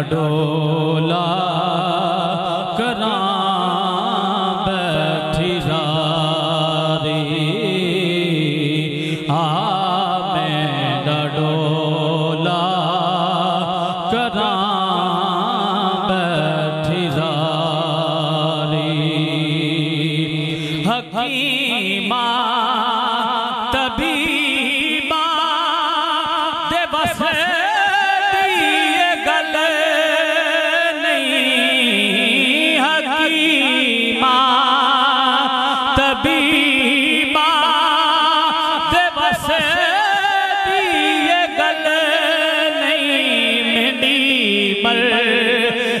डडोला करा बैठी जारी आ मैं डडोला करा बैठी जारी हकीमा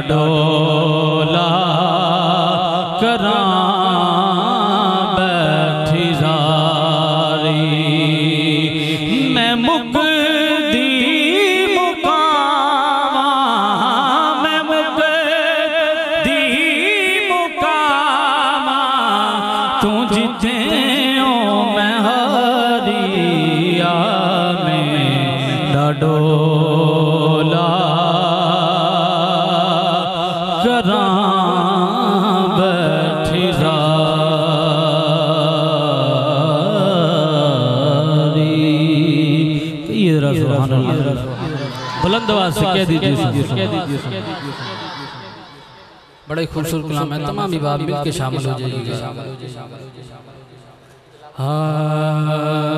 डडोला करा बैठी जारी। मैं मुकदी मुकामा मैं मुकदी मुकामा तू जारी ये जरा सुभान अल्लाह बुलंद आवाज़ से कह दीजिए बड़ा ही खूबसूरत कलाम है। तमाम इबाद के शामिल हो जाइएगा हाँ।